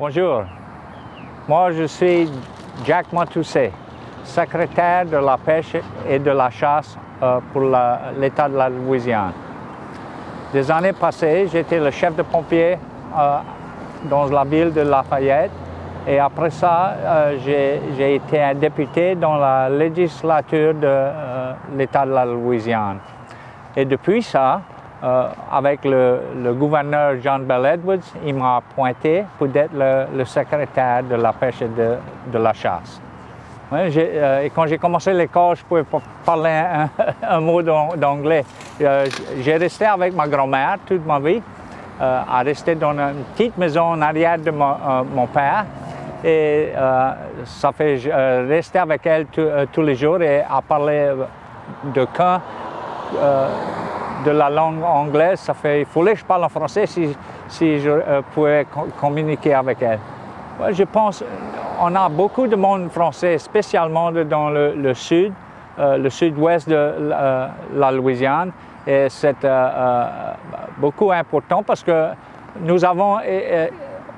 Bonjour, moi je suis Jack Matousset, secrétaire de la pêche et de la chasse euh, pour l'État de la Louisiane. Des années passées, j'étais le chef de pompier euh, dans la ville de Lafayette et après ça, euh, j'ai été un député dans la législature de l'État de la Louisiane. Et depuis ça, euh, avec le, gouverneur John Bell Edwards, il m'a pointé pour être le, secrétaire de la pêche et de, la chasse. Euh, et quand j'ai commencé l'école, je pouvais parler un, mot d'anglais. Euh, j'ai resté avec ma grand-mère toute ma vie, à rester dans une petite maison en arrière de mon père. Et ça fait rester avec elle tous les jours et à parler de quand de la langue anglaise, ça fait, il fallait que je parle en français si, si je euh, pouvais communiquer avec elle. je pense, on a beaucoup de monde français, spécialement dans le, sud, euh, le sud-ouest de euh, la Louisiane, et c'est beaucoup important parce que nous avons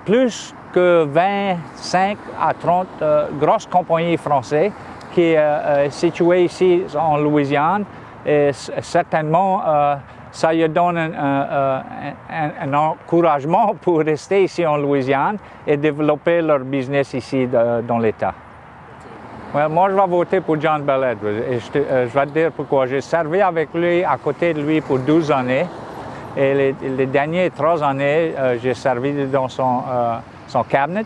plus que 25 à 30 grosses compagnies françaises qui sont situées ici en Louisiane et certainement, euh, ça lui donne un, encouragement pour rester ici en Louisiane et développer leur business ici dans l'État. moi, je vais voter pour John Et euh, je, vais te dire pourquoi. J'ai servi avec lui, à côté de lui, pour 12 années. Et les, dernières trois années, euh, j'ai servi dans son, son cabinet.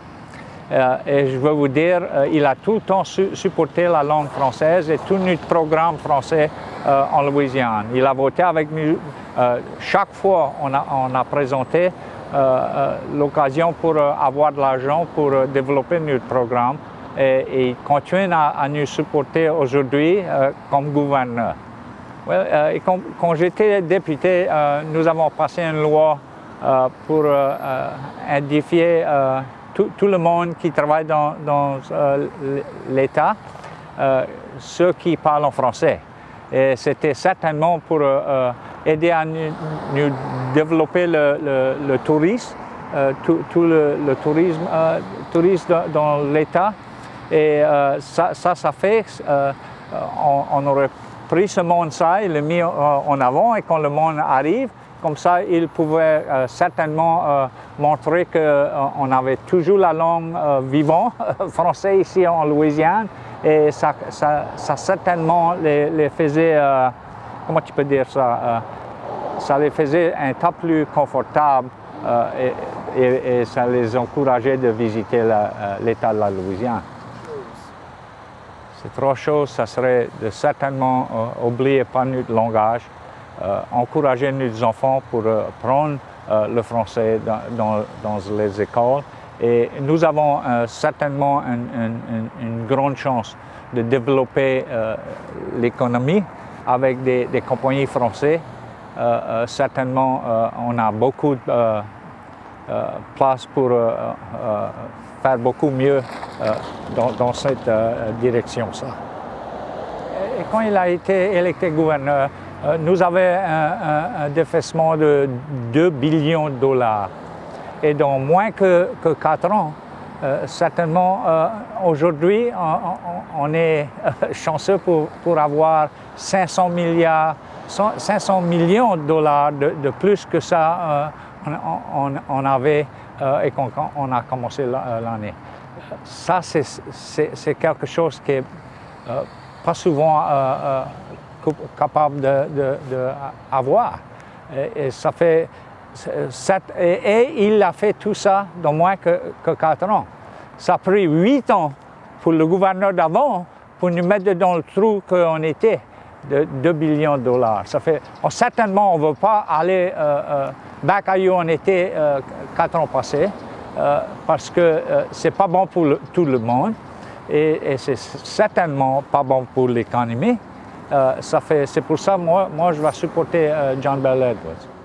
et je veux vous dire, il a tout le temps supporté la langue française et tout notre programme français euh, en Louisiane. Il a voté avec nous. Euh, chaque fois, on a, présenté euh, l'occasion pour avoir de l'argent pour développer notre programme et, il continue à, nous supporter aujourd'hui comme gouverneur. quand, j'étais député, nous avons passé une loi pour identifier tout, le monde qui travaille dans l'État, ceux qui parlent en français. Et c'était certainement pour euh, euh, aider à nous, développer le, tourisme, euh, tout, le, tourisme, dans, l'État. Et ça, ça, fait, on, aurait pris ce monde-là et le mis en avant et quand le monde arrive, comme ça, il pouvait certainement montrer qu'on avait toujours la langue vivante français ici en Louisiane et ça, certainement les, faisait, euh, comment tu peux dire ça, euh, ça les faisait un tas plus confortable euh, et, ça les encourageait de visiter l'État de la Louisiane. Ces trois choses, ça serait de certainement oublier pas notre langage, encourager nos enfants pour prendre le français dans les écoles et nous avons certainement une, grande chance de développer euh, l'économie avec des, compagnies françaises. Euh, certainement, on a beaucoup de place pour faire beaucoup mieux dans, cette direction. Ça. Et quand il a été électé gouverneur, nous avions un, un défaissement de 2 billions de dollars. Et dans moins que, que 4 ans, euh, certainement, euh, aujourd'hui, on, est euh, chanceux pour, pour, avoir 500 milliards, 500 millions de dollars de, plus que ça on, avait et qu'on on a commencé l'année. Ça, c'est quelque chose qui est pas souvent capable d'avoir. De, et, et ça fait et, il a fait tout ça dans moins que, que 4 ans. Ça a pris 8 ans pour le gouverneur d'avant pour nous mettre dans le trou qu'on était de 2 billions de dollars. Ça fait, certainement, on ne veut pas aller euh, euh, back à où on était euh, 4 ans passés, euh, parce que euh, c'est pas bon pour tout le monde et, et c'est certainement pas bon pour l'économie. c'est pour ça, moi, moi, je vais supporter John Bell Edwards.